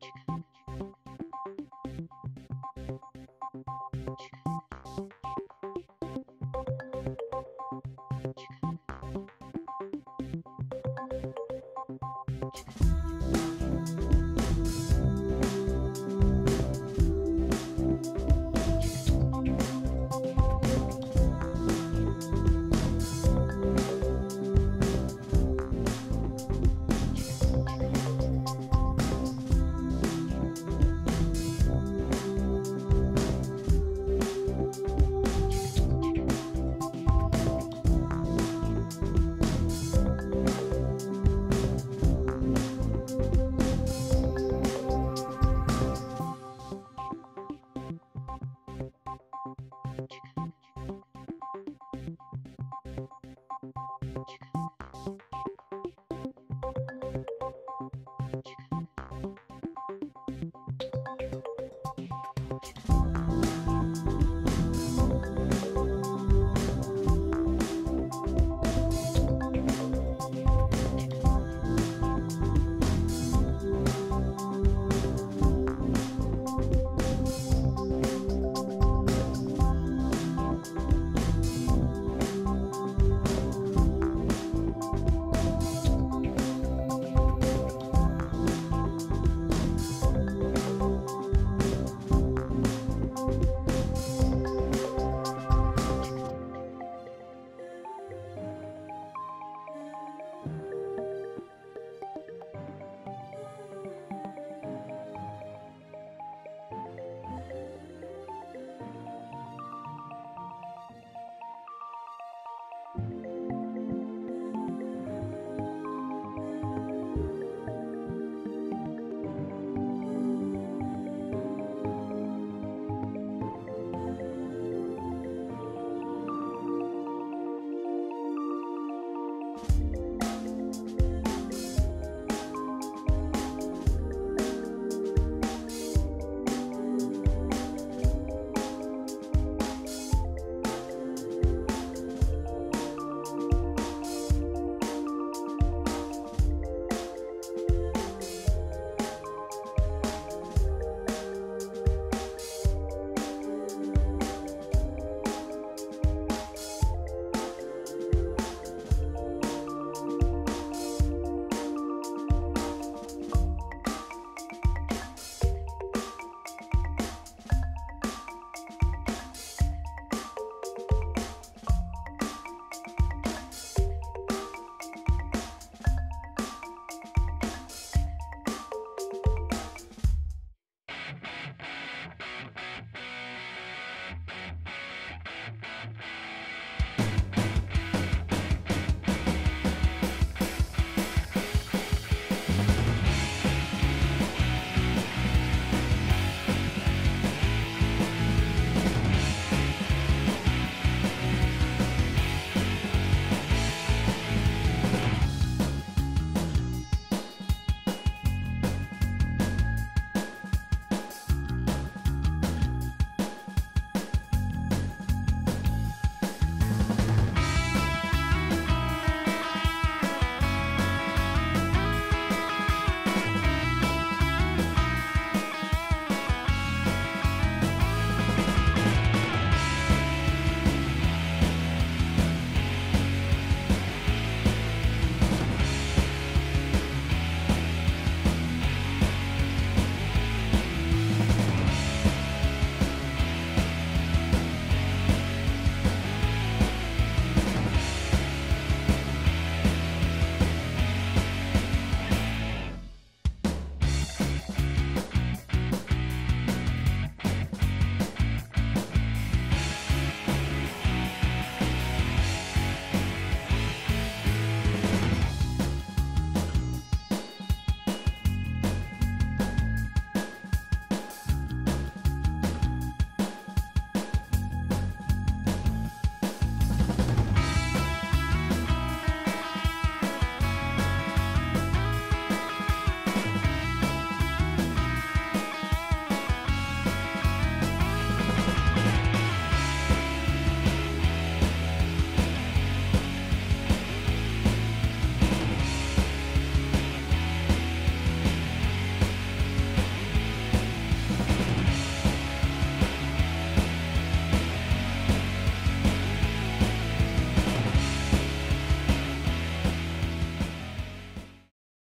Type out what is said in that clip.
Thank you. звоночек.